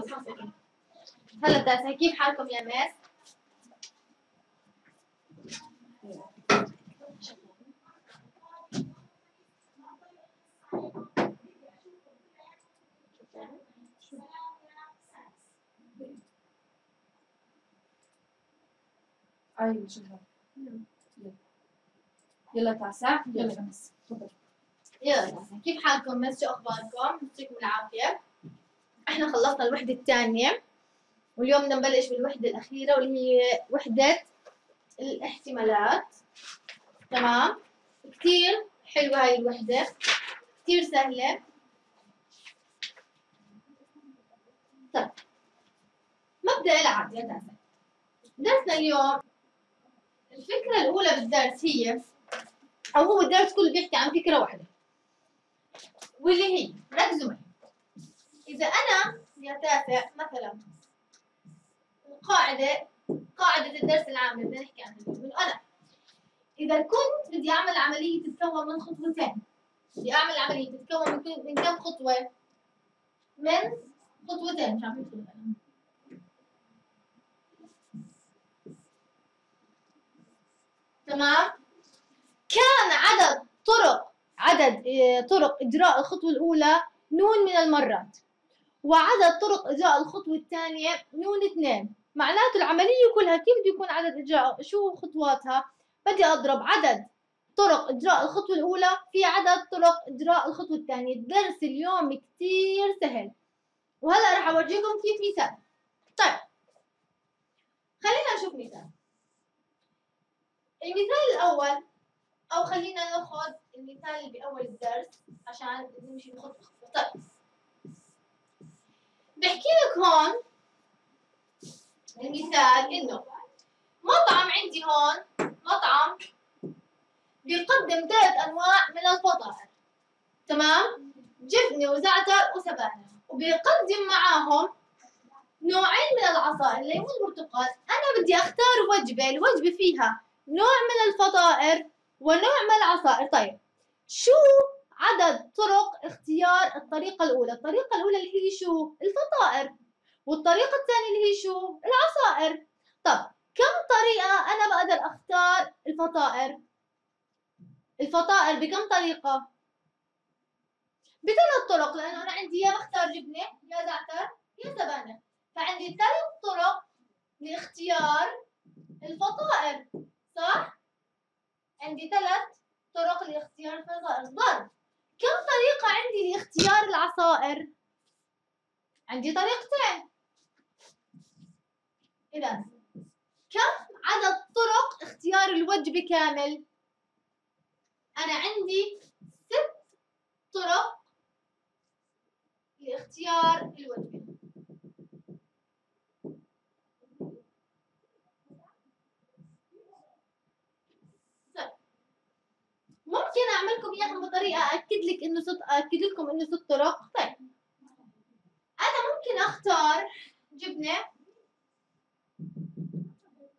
خلص هلا تاسع كيف حالكم يا ماس؟ أيوه يلا يلا تاسع يلا تفضل يلا كيف حالكم ماس؟ شو أخباركم؟ يعطيكم العافية إحنا خلصنا الوحدة الثانية واليوم بدنا نبلش بالوحدة الأخيرة واللي هي وحدة الاحتمالات. تمام؟ كتير حلوة هاي الوحدة كتير سهلة. طيب مبدأ العب يا تاسع درسنا اليوم الفكرة الأولى بالدرس هي أو هو الدرس كله بيحكي عن فكرة واحدة واللي هي ركزوا معي. إذا أنا يا تاسع مثلا القاعدة قاعدة الدرس العام بدنا نحكي عنها اليوم أنا إذا كنت بدي أعمل عملية تتكون من خطوتين بدي أعمل عملية تتكون من كم خطوة؟ من خطوتين مش عم يدخل القلم. تمام كان عدد طرق عدد آه، طرق إجراء الخطوة الأولى نون من المرات وعدد طرق إجراء الخطوة الثانية نون اثنين. معناته العملية كلها كيف بده يكون عدد إجراء؟ شو خطواتها؟ بدي أضرب عدد طرق إجراء الخطوة الأولى في عدد طرق إجراء الخطوة الثانية. الدرس اليوم كتير سهل. وهلأ رح أورجيكم كيف مثال. طيب خلينا نشوف مثال. المثال الأول أو خلينا نأخذ المثال اللي بأول الدرس عشان نمشي بخطوة خطوة طيب بحكي لك هون المثال إنه مطعم عندي هون مطعم بيقدم ثلاث أنواع من الفطائر. تمام؟ جبنة وزعتر وسبانخ. وبيقدم معاهم نوعين من العصائر الليمون والبرتقال أنا بدي أختار وجبة الوجبة فيها نوع من الفطائر ونوع من العصائر. طيب شو عدد طرق اختيار الطريقة الأولى. الطريقة الأولى اللي هي شو؟ الفطائر. والطريقة الثانية اللي هي شو؟ العصائر. طب كم طريقة أنا بقدر أختار الفطائر؟ الفطائر بكم طريقة؟ بثلاث طرق لأنه أنا عندي يا بختار جبنة يا زعتر يا سبانخ. فعندي ثلاث طرق لاختيار الفطائر صح؟ عندي ثلاث طرق لاختيار الفطائر. ضرب. كم طريقة عندي لاختيار العصائر؟ عندي طريقتين إذا كم عدد طرق اختيار الوجبة كامل؟ أنا عندي ست طرق لاختيار الوجبة طيب. ممكن اعمل لكم اياهم بطريقه اكد لك أكد لكم إنه ست طرق طيب. أنا ممكن أختار جبنة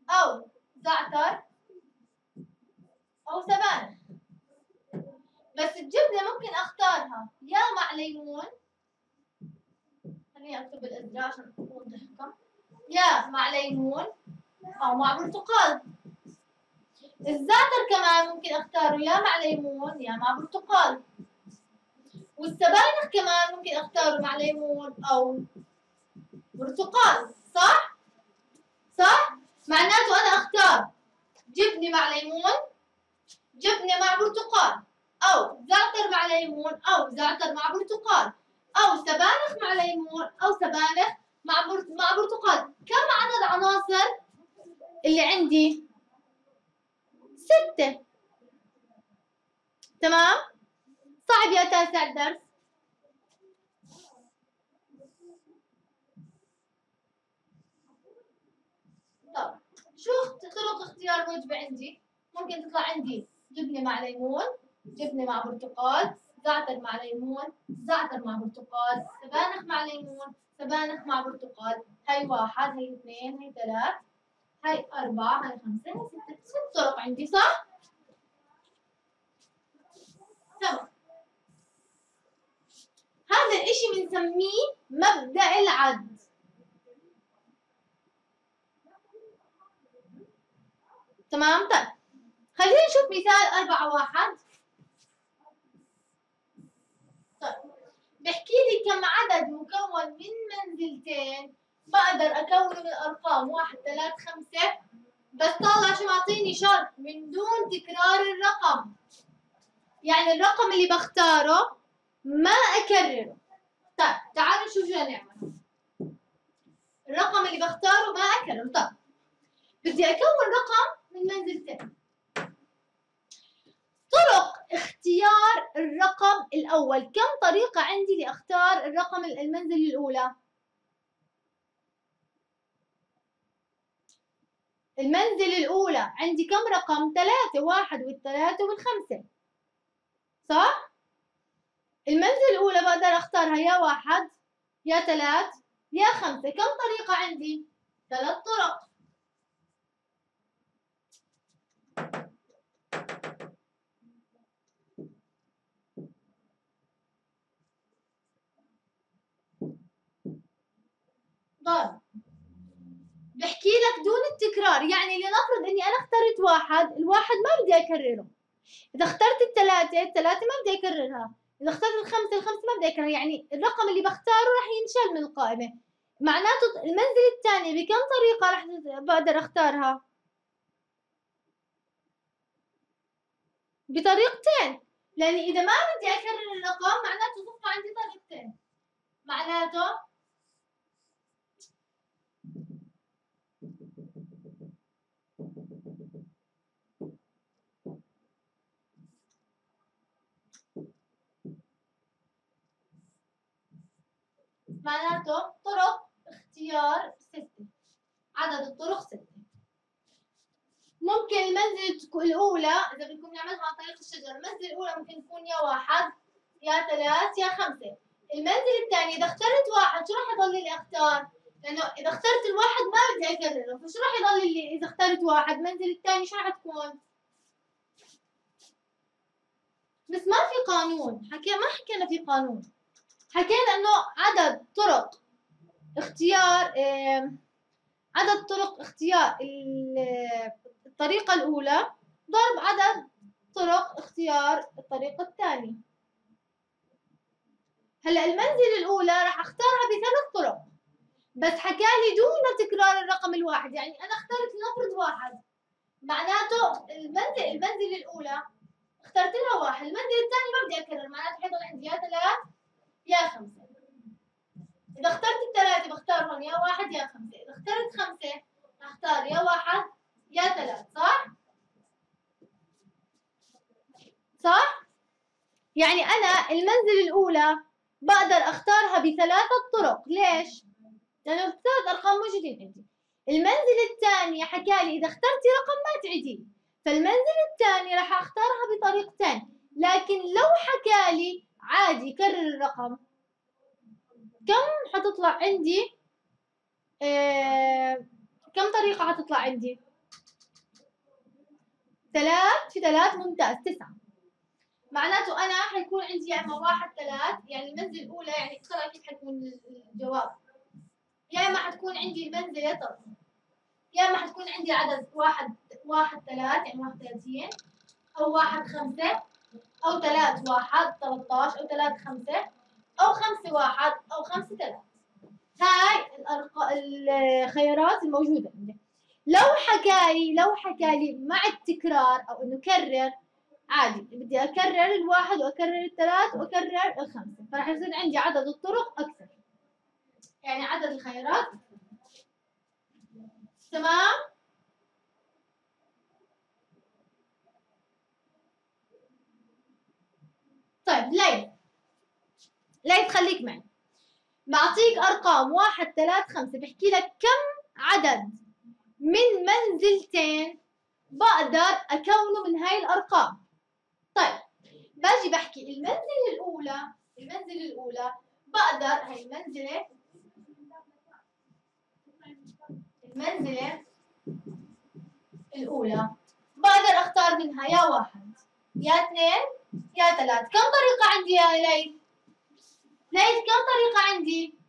أو زعتر أو سبانخ بس الجبنة ممكن أختارها. يا مع ليمون خليني أكتب الإزرار عشان اوضح لكم يا مع ليمون أو مع برتقال الزعتر كمان ممكن أختاره. يا مع ليمون يا مع برتقال والسبانخ كمان ممكن أختاره مع ليمون أو برتقال صح؟ صح؟ معناته أنا أختار جبنه مع ليمون جبنه مع برتقال أو زعتر مع ليمون أو زعتر مع برتقال أو سبانخ مع ليمون أو سبانخ مع. مع برتقال. كم عدد عناصر اللي عندي؟ ستة. تمام؟ صعب يا تاسع الدرس طب شو طرق اختيار وجبة عندي؟ ممكن تطلع عندي جبنة مع ليمون جبنة مع برتقال زعتر مع ليمون زعتر مع برتقال سبانخ مع ليمون سبانخ مع برتقال. هاي واحد هاي اثنين هاي ثلاث هاي أربعة هاي خمسة هاي ستة. ست طرق عندي صح؟ تمام. هذا الإشي بنسميه مبدأ العد. تمام؟ طيب. خلينا نشوف مثال أربعة واحد. طيب. بحكي لي كم عدد مكون من منزلتين بقدر أكون الأرقام واحد ثلاث خمسة. بس طالع شو معطيني شرط من دون تكرار الرقم. يعني الرقم اللي بختاره ما أكرره. طيب تعالوا نشوف شو نعمل الرقم اللي بختاره ما أكرره. طيب بدي أكون رقم من منزلتين. طرق اختيار الرقم الأول. كم طريقة عندي لأختار الرقم المنزل الأولى؟ المنزل الأولى. عندي كم رقم؟ ثلاثة واحد والثلاثة والخمسة. صح؟ المنزل الأولى بقدر أختارها. يا واحد يا ثلاث يا خمسة. كم طريقة عندي؟ ثلاث طرق. ضرب بحكي لك دون التكرار. يعني لنفرض إني أنا اخترت واحد الواحد ما بدي أكرره. إذا اخترت الثلاثة الثلاثة ما بدي أكررها. إذا اخترت الخمسة الخمسة ما بدي اكررها يعني الرقم اللي بختاره راح ينشال من القائمة. معناته المنزل الثاني بكم طريقة راح بقدر أختارها؟ بطريقتين. لأني إذا ما بدي أكرر الرقم معناته صفى عندي طريقتين. معناته معناته طرق اختيار ستة. عدد الطرق ستة. ممكن المنزل الأولى إذا بدكم نعملها عن طريق الشجرة المنزل الأولى ممكن تكون يا واحد يا ثلاث يا خمسة. المنزل الثاني إذا اخترت واحد شو راح يضل لي أختار؟ لأنه إذا اخترت الواحد ما بدي أكرره فشو راح يضل لي إذا اخترت واحد؟ المنزل الثاني شو راح تكون؟ بس ما في قانون. حكي ما حكينا في قانون. حكينا إنه اختيار عدد طرق اختيار الطريقة الأولى ضرب عدد طرق اختيار الطريقة الثانية هلا المنزل الأولى راح أختارها بثلاث طرق بس حكالي دون تكرار الرقم الواحد يعني أنا اخترت لنفرض واحد. معناته المنزل المنزل الأولى اخترت لها واحد المنزل الثاني ما بدي أكرر معناته حيضل عندي يا ثلاث يا خمسة. إذا اخترت الثلاثة بختارهم يا واحد يا خمسة إذا اخترت خمسة اختار يا واحد يا ثلاث صح؟ صح؟ يعني أنا المنزل الأولى بقدر أختارها بثلاثة طرق ليش؟ لأنه ثلاث أرقام موجودين عندي المنزل الثاني حكالي إذا اخترتي رقم ما تعيدي فالمنزل الثاني راح أختارها بطريقتين لكن لو حكالي عادي كرر الرقم كم حتطلع عندي؟ آه كم طريقة حتطلع عندي؟ ثلاث في ثلاث ممتاز تسعة. معناته أنا حيكون عندي يا إما واحد ثلاث يعني المنزل الأولى يعني ترى كيف حيكون الجواب؟ يا إما حتكون عندي المنزلة طب يا إما حتكون عندي عدد واحد واحد ثلاث يعني واحد ثلاثين أو واحد خمسة أو ثلاث واحد 13 أو ثلاث خمسة. أو خمسة واحد أو خمسة ثلاث. هاي الأرق... الخيارات الموجودة عندي. لو حكالي لو حكالي مع التكرار أو إنه كرر عادي. بدي أكرر الواحد وأكرر الثلاث وأكرر الخمسة. فراح يصير عندي عدد الطرق أكثر. يعني عدد الخيارات. تمام؟ طيب ليث ليث خليك معي. بعطيك أرقام واحد ثلاث خمسة بحكي لك كم عدد من منزلتين بقدر أكونه من هاي الأرقام. طيب باجي بحكي. المنزلة الأولى المنزلة الأولى بقدر هاي المنزلة المنزلة الأولى بقدر أختار منها يا واحد يا اثنين يا ثلاث كم طريقة عندي يا ليث؟ ليث كم طريقة عندي؟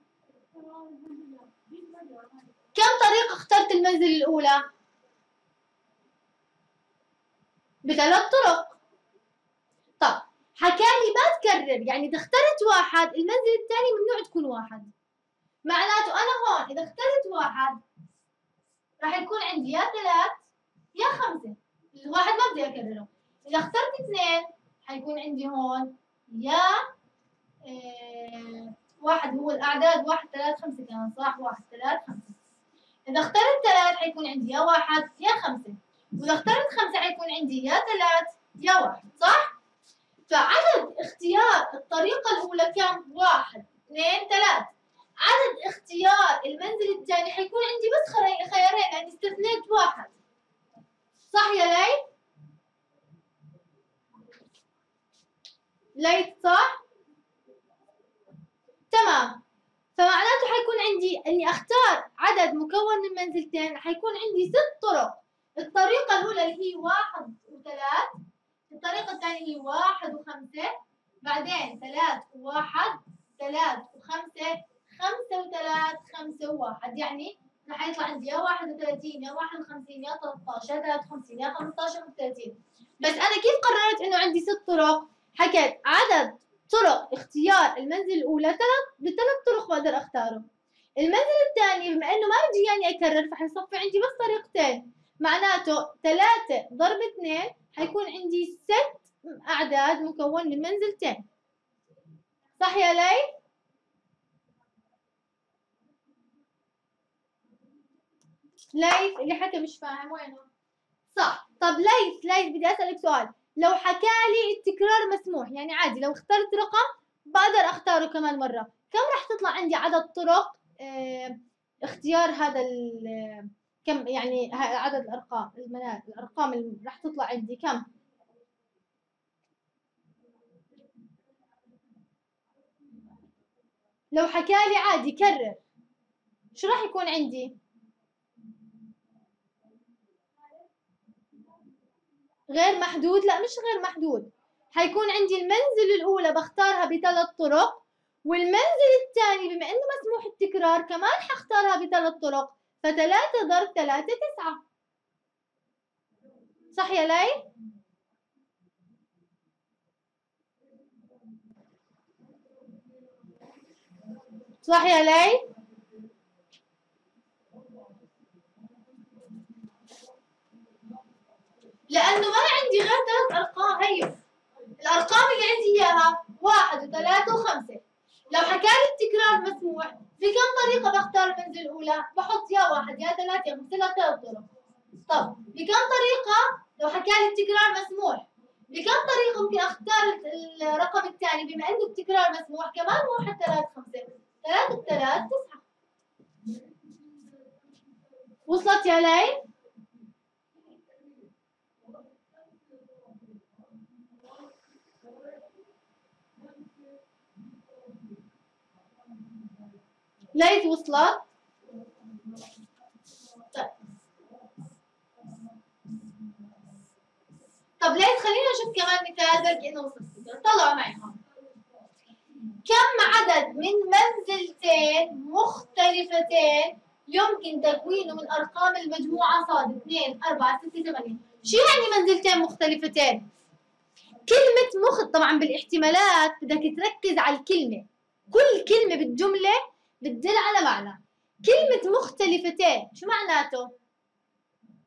كم طريقة اخترت المنزل الأولى؟ بثلاث طرق طب حكى لي ما تكرر يعني إذا اخترت واحد المنزل الثاني ممنوع تكون واحد معناته أنا هون إذا اخترت واحد راح يكون عندي يا ثلاث يا خمسة الواحد ما بدي اكرره إذا اخترت اثنين حيكون عندي هون يا واحد هو الأعداد واحد ثلاث خمسة كمان صح واحد ثلاث خمسة إذا اخترت ثلاث حيكون عندي يا واحد يا خمسة وإذا اخترت خمسة حيكون عندي يا ثلاث يا واحد صح فعدد اختيار الطريقة الأولى كم؟ واحد اثنين ثلاث عدد اختيار المنزل الثاني حيكون عندي بس خيارين يعني استثنيت واحد صح يا ليث؟ ليث صح؟ تمام. فمعناته حيكون عندي إني أختار عدد مكون من منزلتين حيكون عندي ست طرق. الطريقة الأولى اللي هي واحد وثلاث الطريقة الثانية هي واحد وخمسة بعدين ثلاث وواحد ثلاث وخمسة خمسة وثلاث خمسة وواحد. يعني راح يطلع عندي يا واحد وثلاثين يا واحد وخمسين يا ثلاثة يا ثلاثة وخمسين يا خمسة وثلاثين بس أنا كيف قررت إنه عندي ست طرق؟ حكيت عدد طرق اختيار المنزل الأولى ثلاث بثلاث طرق بقدر أختاره. المنزل الثاني بما إنه ما بدي يعني أكرر فحيصفي عندي بس طريقتين. معناته ثلاثة ضرب اثنين حيكون عندي ست أعداد مكون من منزلتين. صح يا لي؟ ليث اللي حكى مش فاهم وينه؟ صح. طب ليث ليث بدي أسألك سؤال. لو حكى لي التكرار مسموح يعني عادي لو اخترت رقم بقدر أختاره كمان مرة. كم راح تطلع عندي عدد طرق آه اختيار هذا كم يعني عدد الأرقام الأرقام اللي راح تطلع عندي كم؟ لو حكى لي عادي كرر. شو راح يكون عندي؟ غير محدود لا مش غير محدود حيكون عندي المنزل الأولى بختارها بثلاث طرق والمنزل الثاني بما إنه مسموح التكرار كمان حختارها بثلاث طرق فتلاتة ضرب تلاتة تسعة صح يا لي؟ صح يا لي؟ لأنه ما عندي غير ثلاث أرقام. هيو الأرقام اللي عندي إياها واحد وثلاثة وخمسة. لو حكى لي التكرار مسموح في كم طريقة بختار المنزل الأولى؟ بحط يا واحد يا ثلاثة يا خمسة ثلاث طرق. طب بكم طريقة؟ لو حكى لي التكرار مسموح بكم طريقة ممكن أختار الرقم الثاني بما إنه التكرار مسموح كمان واحد ثلاث خمسة. ثلاثة ثلاث تسعة. وصلت يا لين؟ ليث وصلت. طيب طب ليث خلينا نشوف كمان مثال بركي إنه وصلت. طلعوا معي. هون كم عدد من منزلتين مختلفتين يمكن تكوينه من أرقام المجموعة صاد؟ 2 4 6 8 شو يعني منزلتين مختلفتين؟ كلمة مخ طبعا بالاحتمالات بدك تركز على الكلمة. كل كلمة بالجملة بتدل على معنى كلمة مختلفتين شو معناته؟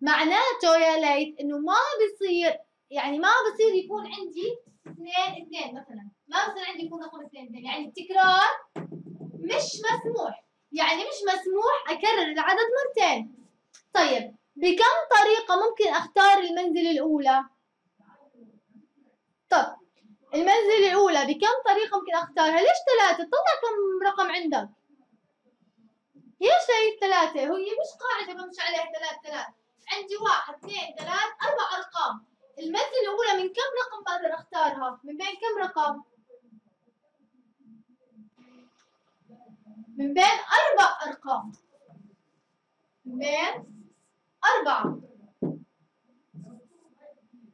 معناته يا ليت إنه ما بصير يعني ما بصير يكون عندي اثنين اثنين مثلا ما بصير عندي يكون رقم اثنين اثنين يعني التكرار مش مسموح يعني مش مسموح أكرر العدد مرتين طيب بكم طريقة ممكن أختار المنزل الأولى؟ طب المنزل الأولى بكم طريقة ممكن أختارها؟ ليش ثلاثة؟ طلع كم رقم عندك؟ ليش هي الثلاثة؟ هي مش قاعدة بمشي عليها ثلاث ثلاث عندي واحد اثنين ثلاث أربع أرقام المنزل الأولى من كم رقم بقدر أختارها؟ من بين كم رقم؟ من بين أربع أرقام من بين أربعة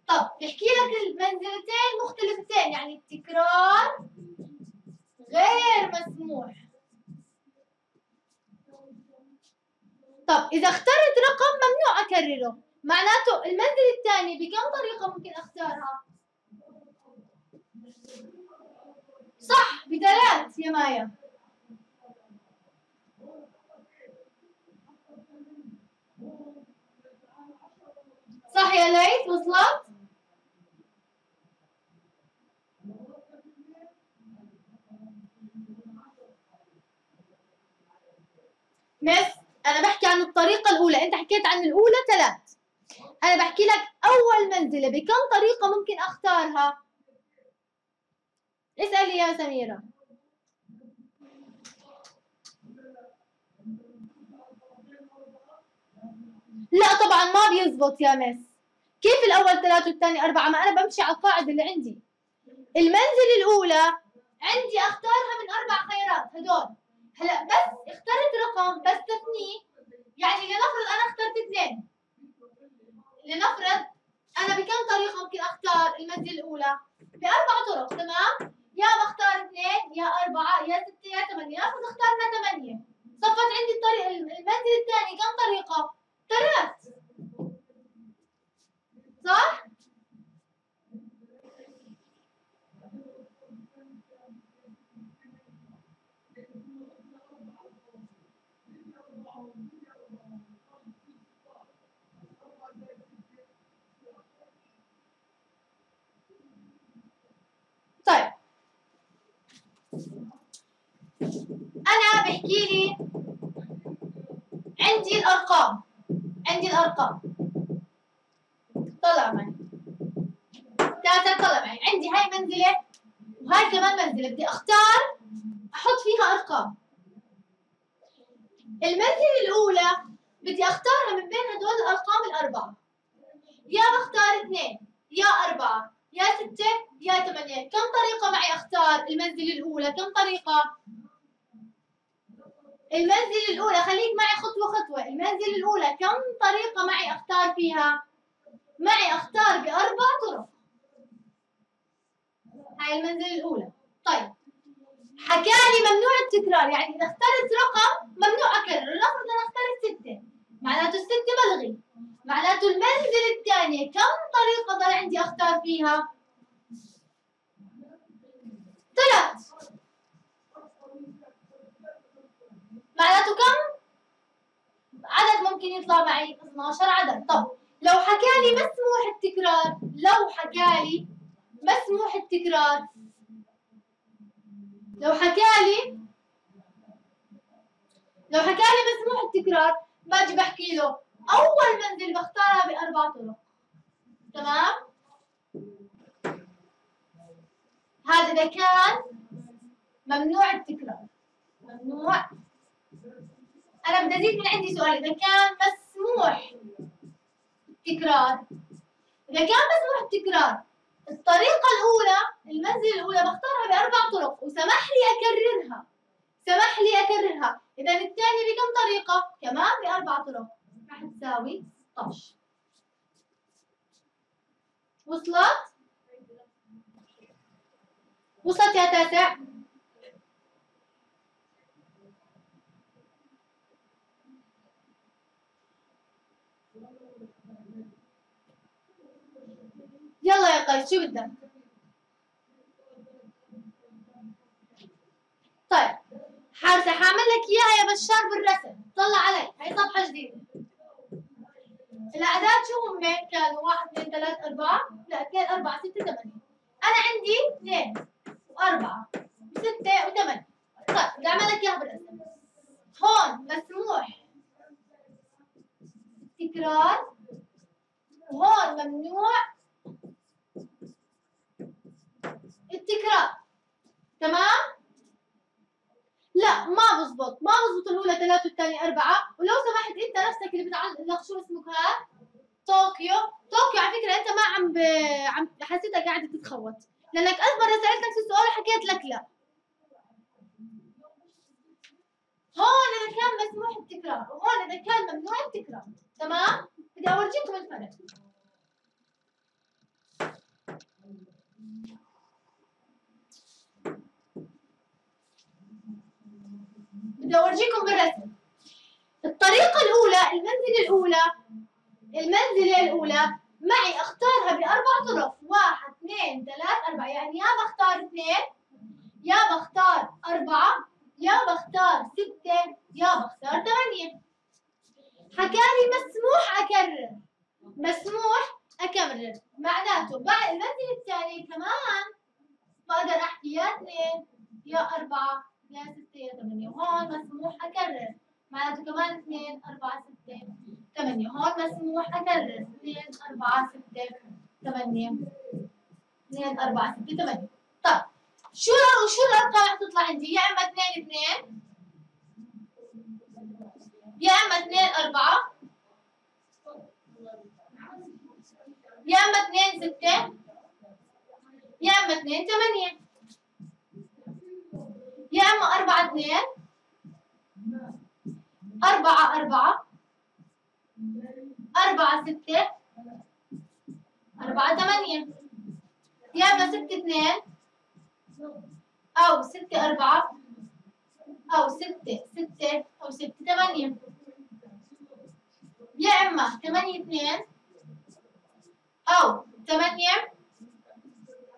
طب بحكي لك المنزلتين مختلفتين يعني التكرار غير مسموح طب إذا اخترت رقم ممنوع أكرره معناته المنزل الثاني بكم طريقة ممكن أختارها؟ صح بثلاث يا مايا صح يا ليث وصلت؟ مس أنا بحكي عن الطريقة الأولى، أنت حكيت عن الأولى ثلاث. أنا بحكي لك أول منزلة بكم طريقة ممكن أختارها؟ اسألي يا سميرة. لا طبعا ما بيزبط يا مس. كيف الأول ثلاثة والثاني أربعة؟ ما أنا بمشي على القاعدة اللي عندي. المنزلة الأولى عندي أختارها من أربع خيارات هدول. هلا بس اخترت رقم بستثنيه يعني لنفرض أنا اخترت اثنين. لنفرض أنا بكم طريقة ممكن أختار المنزل الأولى؟ بأربع طرق تمام؟ يا بختار اثنين يا أربعة يا ستة يا ثمانية. نفرض اخترنا ثمانية. صفت عندي الطريق المنزل الثاني كم طريقة؟ ثلاث. صح طيب أنا بحكي لي عندي الأرقام. عندي الأرقام. طلع معي. تاتا طلع معي. عندي هاي منزلة وهاي كمان منزلة. بدي أختار أحط فيها أرقام. المنزلة الأولى بدي أختارها من بين هدول الأرقام الأربعة. يا بختار اثنين يا أربعة يا ستة يا ثمانية. كم طريقة معي أختار المنزلة الأولى؟ كم طريقة؟ المنزلة الأولى خليك معي خطوة خطوة. المنزلة الأولى كم طريقة معي أختار فيها؟ معي أختار بأربع طرق. هاي المنزلة الأولى. طيب. حكالي ممنوع التكرار يعني إذا اخترت رقم ممنوع أكرر لنفرض أنا اخترت ستة معناته الستة بلغي معناته المنزلة الثانية كم طريقة ضل عندي أختار فيها؟ ثلاث. معناته كم؟ عدد ممكن يطلع معي 12 عدد. طب لو حكالي مسموح التكرار لو حكالي مسموح التكرار لو حكالي لو حكالي مسموح التكرار باجي بحكي له أول منزل بختارها بأربع طرق. تمام؟ هذا إذا كان ممنوع التكرار. ممنوع أنا بدي أزيد من عندي سؤال إذا كان مسموح التكرار إذا كان مسموح التكرار الطريقة الأولى المنزل الأولى بختارها بأربع طرق وسمح لي أكررها سمح لي أكررها إذا الثانية بكم طريقة؟ كمان بأربع طرق راح تساوي 16 وصلت؟ وصلت يا تاسع؟ يلا يا قيس شو بدك؟ طيب حارسة حاعمل لك إياها يا بشار بالرسم. طلع علي هي صفحة جديدة. الأعداد شو هم كانوا واحد اثنين ثلاث أربعة؟ لا اثنين أربعة ستة ثمانية. أنا عندي اثنين وأربعة وستة وثمانية. طيب بدي أعمل لك إياها بالرسم. هون مسموح. تكرار. وهون ممنوع التكرار تمام؟ لا ما بزبط. ما بزبط الأولى ثلاثة والثانية أربعة. ولو سمحت أنت نفسك اللي بتعلق شو اسمك هذا طوكيو. طوكيو على فكرة أنت ما عم ب... عم حسيتك قاعدة تتخوت. لأنك أكبر سألت نفس السؤال وحكيت لك لا. هون إذا كان مسموح التكرار وهون إذا كان ممنوع التكرار. تمام؟ بدي أورجيكم الفرق. بدي اورجيكم بالرسم. الطريقة الأولى المنزلة الأولى المنزلة الأولى. معي أختارها بأربع طرق. واحد اثنين ثلاث أربعة. يعني يا بختار اثنين يا بختار أربعة يا بختار ستة يا بختار ثمانية. حكالي مسموح أكرر. مسموح أكرر. معناته بعد المنزل الثاني كمان بقدر أحكي يا اثنين يا أربعة يا ستة ثمانية وهون مسموح أكرر. معناته كمان اثنين أربعة ستة. ثمانية هون مسموح أكرر. اثنين أربعة ستة ثمانية. اثنين أربعة ستة ثمانية. طب شو شو الأرقام رح تطلع عندي؟ يا إما اثنين اثنين. يا إما اثنين أربعة. يا إما اثنين ستة. يا إما اثنين ثمانية. يا إما أربعة اثنين. أربعة أربعة. أربعة ستة. أربعة ثمانية. يا إما ستة اثنين. أو ستة أربعة. أو ستة ستة أو ستة ثمانية. يا إما ثمانية اثنين. أو ثمانية.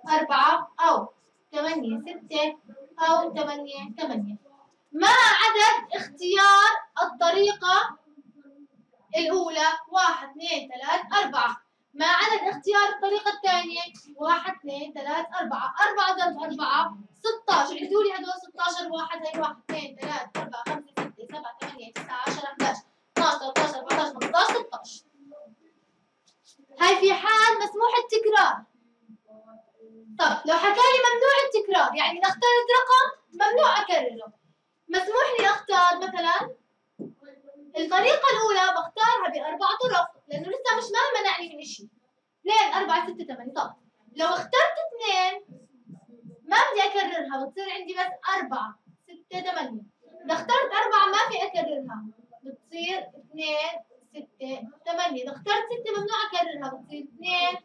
أربعة. أو ثمانية ستة. أو ثمانية ثمانية ما عدد اختيار الطريقة الأولى؟ واحد اثنين ثلاث أربعة. ما عدد اختيار الطريقة الثانية؟ واحد اثنين ثلاث أربعة. أربعة ضرب أربعة. 16 عدوا لي هدول 16 واحد هي واحد اثنين ثلاث أربعة خمسة ستة سبعة ثمانية تسعة 10 11 12 13 14 15 16 هاي في حال مسموح التكرار. طب لو حكى لي ممنوع التكرار يعني إذا اخترت رقم ممنوع أكرره. مسموح لي أختار مثلا الطريقة الأولى بختارها بأربع طرق لأنه لسه مش ما منعني من شيء. اثنين أربعة ستة ثمانية. طب لو اخترت اثنين ما بدي أكررها بتصير عندي بس أربعة ستة ثمانية. إذا اخترت أربعة ما في أكررها بتصير اثنين ستة ثمانية. إذا اخترت ستة ممنوع أكررها بتصير اثنين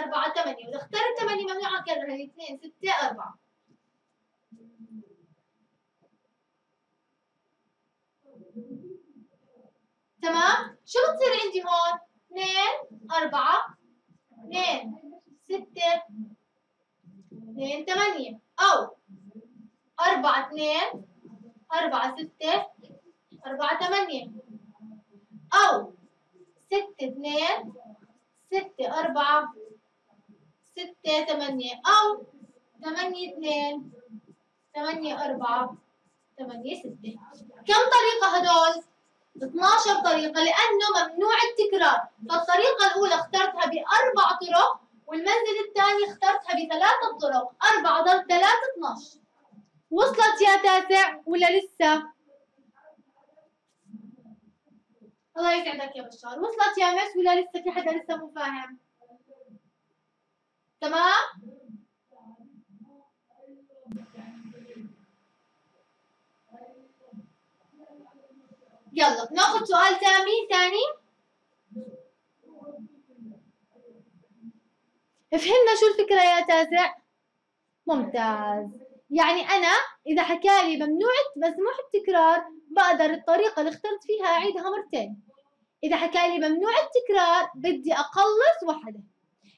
أربعة ثمانية وإذا اخترت ثمانية ممنوع أكررها اثنين ستة أربعة. تمام؟ شو بتصير عندي هون؟ اثنين أربعة. اثنين ستة. اثنين ثمانية أو أربعة اثنين. أربعة ستة. أربعة ثمانية أو ستة اثنين. ستة أربعة. ستة ثمانية أو ثمانية اثنين ثمانية أربعة ثمانية ستة كم طريقة هدول؟ 12 طريقة لأنه ممنوع التكرار فالطريقة الأولى اخترتها بأربع طرق والمنزل الثاني اخترتها بثلاثة طرق أربعة ضرب ثلاثة 12 وصلت يا تاسع ولا لسه؟ الله يسعدك يا بشار وصلت يا مس ولا لسه في حدا لسه مو فاهم؟ تمام؟ يلا ناخذ سؤال ثاني ثاني فهمنا شو الفكرة يا تاسع؟ ممتاز يعني أنا إذا حكى لي ممنوع مسموح التكرار بقدر الطريقة اللي اخترت فيها أعيدها مرتين إذا حكى لي ممنوع التكرار بدي أقلص وحدة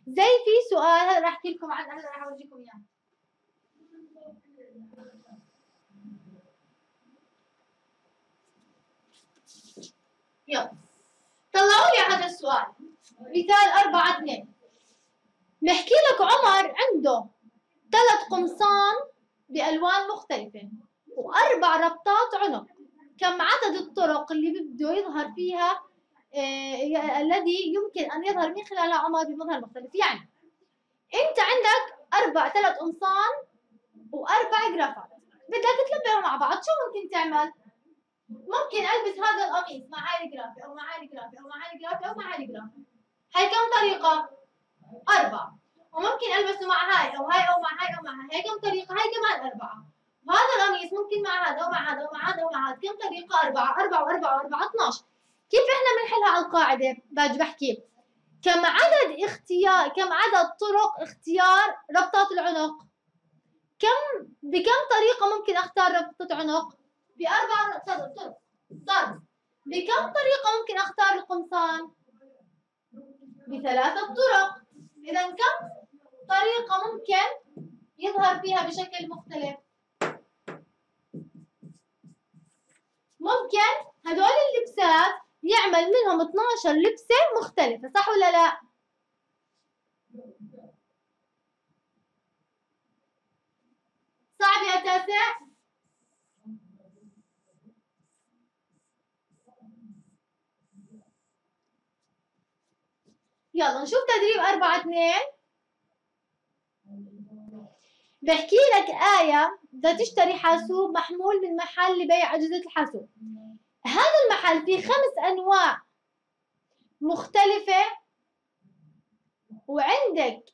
زي في سؤال هلا راح أحكي لكم عنه هلا راح أورجيكم إياه. يلا. طلعوا لي هذا السؤال. مثال أربعة اثنين. نحكي لك عمر عنده ثلاث قمصان بألوان مختلفة وأربع ربطات عنق. كم عدد الطرق اللي بده يظهر فيها الذي يمكن أن يظهر من خلالها عمر بمظهر مختلف. يعني أنت عندك أربع ثلاث قمصان وأربع جرافات. بدك تلبيهم مع بعض. شو ممكن تعمل؟ ممكن ألبس هذا القميص مع هاي الجرافي أو مع هاي الجرافي أو مع هاي الجرافي أو مع هاي الجرافي هاي كم طريقة؟ أربعة. وممكن ألبسه مع هاي أو هاي أو مع هاي أو مع هاي. هاي كم طريقة؟ هاي كمان أربعة. وهذا القميص ممكن مع هذا ومع هذا ومع هذا ومع هذا. كم طريقة؟ أربعة. أربعة وأربعة وأربعة. 12 كيف إحنا بنحلها على القاعدة؟ باجي بحكي كم عدد اختيار كم عدد طرق اختيار ربطات العنق؟ كم بكم طريقة ممكن أختار ربطة عنق؟ بأربع طرق ضرب بكم طريقة ممكن أختار القمصان؟ بثلاثة طرق إذا كم طريقة ممكن يظهر فيها بشكل مختلف ممكن هدول اللبسات يعمل منهم 12 لبسة مختلفة صح ولا لا؟ صعب يا تاسع؟ يلا نشوف تدريب أربعة اثنين بحكي لك آية بدها تشتري حاسوب محمول من محل لبيع أجهزة الحاسوب هذا المحل فيه خمس أنواع مختلفة. وعندك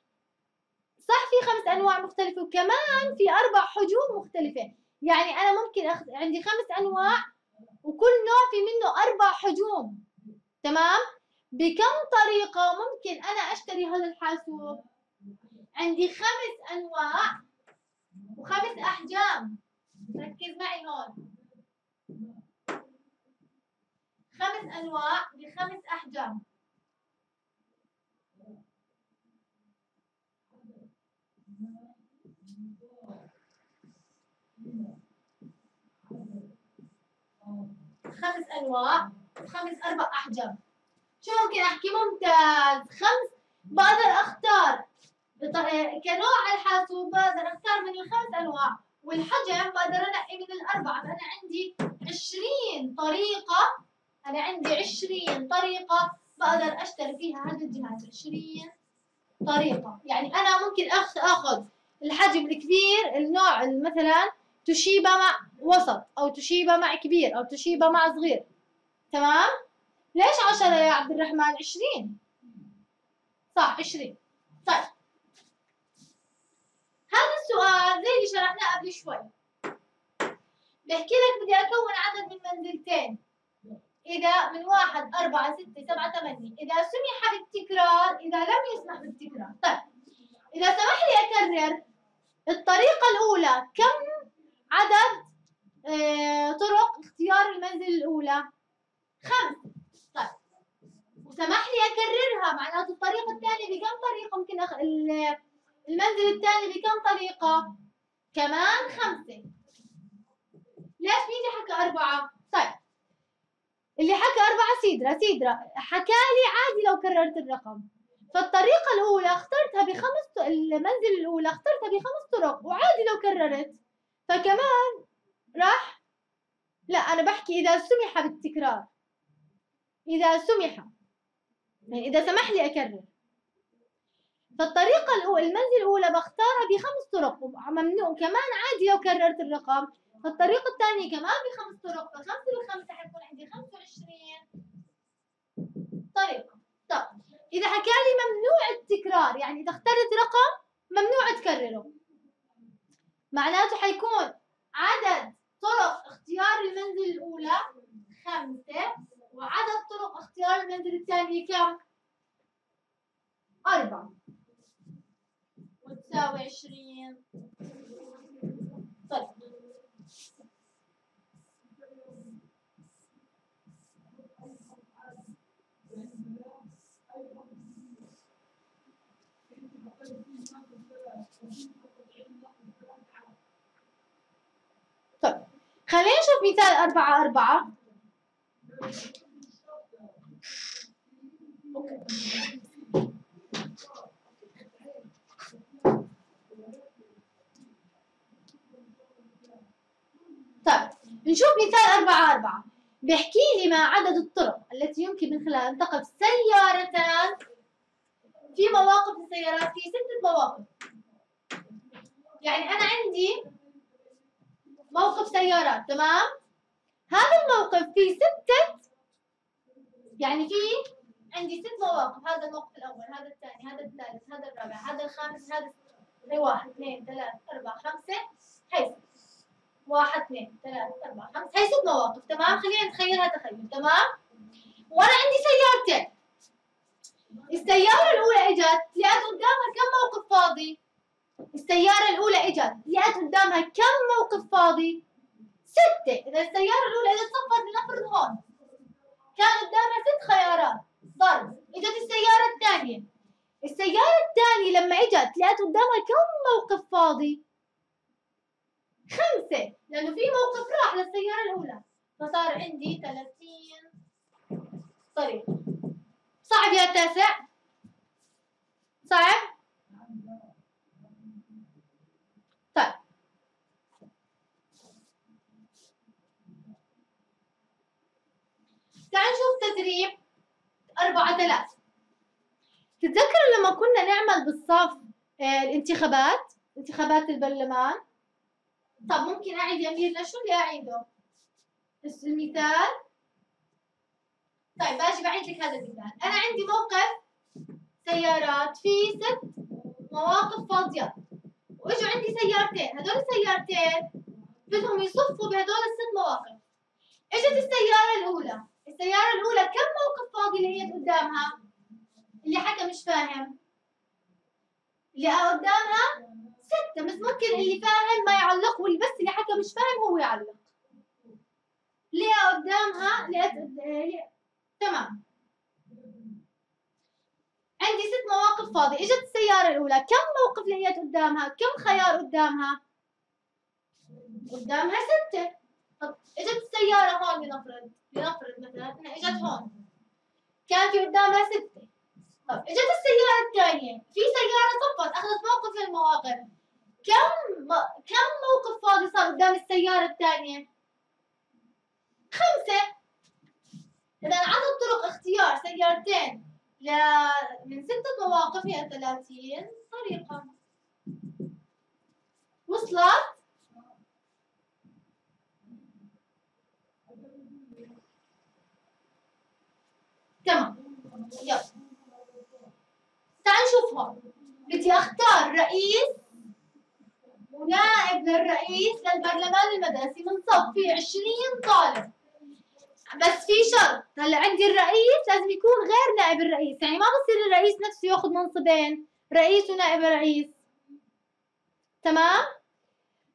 صح في خمس أنواع مختلفة وكمان في أربع حجوم مختلفة. يعني أنا ممكن أخذ عندي خمس أنواع وكل نوع في منه أربع حجوم. تمام؟ بكم طريقة ممكن أنا أشتري هذا الحاسوب عندي خمس أنواع وخمس أحجام. ركز معي هون. خمس أنواع بخمس أحجام. خمس أنواع وخمس أربع أحجام. شو ممكن أحكي؟ ممتاز. خمس بقدر أختار. كنوع الحاسوب بقدر أختار من الخمس أنواع. والحجم بقدر أنقي من الاربعه فانا عندي 20 طريقة أنا عندي 20 طريقة بقدر أشتري فيها هذا الجهاز 20 طريقة. يعني أنا ممكن آخذ الحجم الكبير النوع مثلا توشيبا مع وسط أو توشيبا مع كبير أو توشيبا مع صغير. تمام؟ ليش 10 يا عبد الرحمن؟ 20 صح 20 طيب. هذا السؤال زي اللي شرحناه قبل شوي. بحكي لك بدي أكون عدد من منزلتين. إذا من واحد أربعة ستة سبعة ثمانية. إذا سمح بالتكرار إذا لم يسمح بالتكرار. طيب. إذا سمح لي أكرر الطريقة الأولى كم عدد آه طرق اختيار المنزل الأولى؟ خمس. طيب. وسمح لي أكررها معناته الطريقة الثانية بكم طريقة؟ ممكن أخ... المنزل الثاني بكم طريقة؟ كمان خمسة. ليش اللي حكى أربعة؟ طيب. اللي حكى أربعة سيدرا سيدرا حكى لي عادي لو كررت الرقم. فالطريقة الأولى اخترتها بخمس المنزل الأولى اخترتها بخمس طرق وعادي لو كررت. فكمان راح لا أنا بحكي إذا سمح بالتكرار. إذا سمح يعني إذا سمح لي أكرر. فالطريقة الأولى المنزل الأولى بختارها بخمس طرق ممنوع كمان عادي لو كررت الرقم. فالطريقة الثانية كمان بخمس طرق فخمسة بخمسة حيكون عندي 25 طريقة. طب إذا حكى لي ممنوع التكرار يعني إذا اخترت رقم ممنوع تكرره معناته حيكون عدد طرق اختيار المنزل الأولى خمسة وعدد طرق اختيار المنزل الثاني كم؟ أربعة. تساوي عشرين طيب طيب خلينا نشوف مثال أربعة أربعة. طيب نشوف مثال أربعة أربعة بيحكي لي ما عدد الطرق التي يمكن من خلالها أن تقف سيارتان في مواقف السيارات في ستة مواقف يعني أنا عندي موقف سيارات تمام؟ هذا الموقف فيه ستة يعني في عندي ست مواقف هذا الموقف الأول هذا الثاني هذا الثالث هذا الرابع هذا الخامس هذا واحد اثنين ثلاث أربعة خمسة هي واحد اثنين ثلاثة أربعة خمسة هي ست مواقف تمام؟ خلينا نتخيلها تخيل تمام؟ وأنا عندي سيارتين. السيارة الأولى إجت لقيت قدامها كم موقف فاضي؟ السيارة الأولى إجت. لقيت قدامها كم موقف فاضي؟ ستة. إذا السيارة الأولى إجت صفت لنفرض هون. كان قدامها ست خيارات. ضرب إجت السيارة الثانية. السيارة الثانية لما إجت لقيت قدامها كم موقف فاضي؟ خمسة. لأنه في موقف راح للسيارة الأولى. فصار عندي 30 طريق صعب يا تاسع. صعب طيب تعال نشوف تدريب أربعة ثلاثة تتذكروا لما كنا نعمل بالصف آه، الانتخابات؟ انتخابات البرلمان؟ طب ممكن أعيد يا أمير؟ شو اللي أعيده؟ بس المثال. طيب باجي بعيد لك هذا المثال. أنا عندي موقف سيارات في ست مواقف فاضيات وإجوا عندي سيارتين. هدول السيارتين بدهم يصفوا بهدول الست مواقف. إجت السيارة الأولى. السيارة الأولى كم موقف فاضي اللي هي قدامها؟ اللي حكى مش فاهم. اللي قدامها ستة بس ممكن اللي فاهم ما يعلق واللي بس اللي حكى مش فاهم هو يعلق. اللي قدامها اللي تمام. عندي ست مواقف فاضية. إجت السيارة الأولى كم موقف لقيت قدامها؟ كم خيار قدامها؟ قدامها ستة. طب اجت السيارة هون لنفرض لنفرض مثلا إنها اجت هون. كان في قدامها ستة. طب اجت السيارة الثانية. في سيارة صفت أخذت موقف من المواقف كم م... كم موقف فاضي صار قدام السيارة الثانية؟ خمسة. إذا عدد طرق اختيار سيارتين. ل... من ستة مواقف هي 30 طريقة. وصلت؟ تمام. يلا. تعال نشوف هون. بدي أختار رئيس ونائب للرئيس للبرلمان المدرسي من صف فيه 20 طالب. بس في شرط هلا عندي الرئيس لازم يكون غير نائب الرئيس. يعني ما بصير الرئيس نفسه ياخذ منصبين رئيس ونائب رئيس تمام؟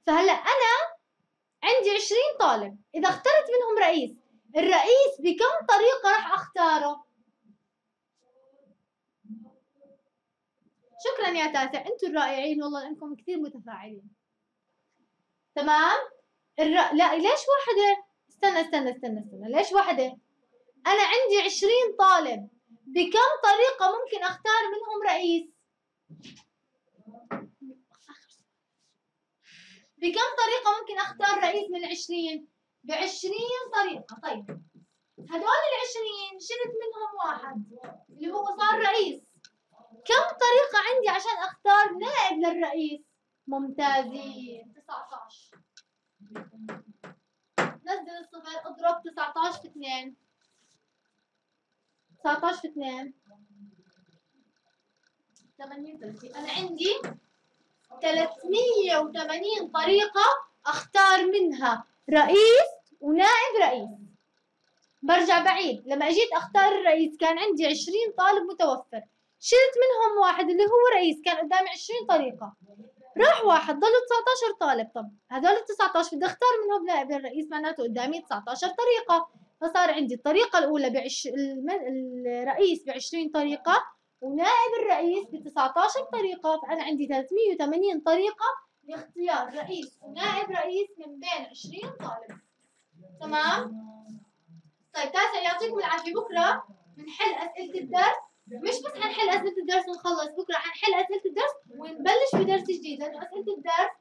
فهلا أنا عندي 20 طالب. إذا اخترت منهم رئيس الرئيس بكم طريقة راح أختاره؟ شكرا يا تاسع أنتم الرائعين والله لأنكم كثير متفاعلين. تمام؟ الر... لا ليش واحدة؟ استنى استنى استنى استنى ليش واحدة؟ أنا عندي عشرين طالب. بكم طريقة ممكن أختار منهم رئيس؟ بكم طريقة ممكن أختار رئيس من عشرين؟ بعشرين طريقة. طيب هدول العشرين شلت منهم واحد؟ اللي هو صار رئيس. كم طريقة عندي عشان أختار نائب للرئيس؟ ممتازين. 19 نزل الصفر اضرب 19 في 2 19 في 2 38 أنا عندي 380 طريقة أختار منها. رئيس ونائب رئيس. برجع بعيد. لما أجيت أختار الرئيس كان عندي 20 طالب متوفر. شلت منهم واحد اللي هو رئيس كان قدامي 20 طريقة. راح واحد ضلوا 19 طالب. طب هذول ال 19 بدي أختار منهم نائب الرئيس معناته قدامي 19 طريقة. فصار عندي الطريقة الأولى بعش... الرئيس ب 20 طريقة ونائب الرئيس ب 19 طريقة. فأنا عندي 380 طريقة لاختيار رئيس ونائب رئيس من بين 20 طالب. تمام؟ طيب تاسع يعطيكم العافية بكرة بنحل أسئلة الدرس. مش بس حنحل أسئلة الدرس ونخلص بكرة حنحل أسئلة الدرس ونبلش بدرس جديد. لأنه أسئلة الدرس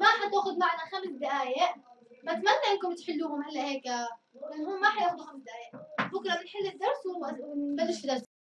ما حتاخذ معنا خمس دقايق. بتمنى إنكم تحلوهم هلأ هيك لانهم ما حياخذوا خمس دقايق. بكرة بنحل الدرس ونبلش في درس.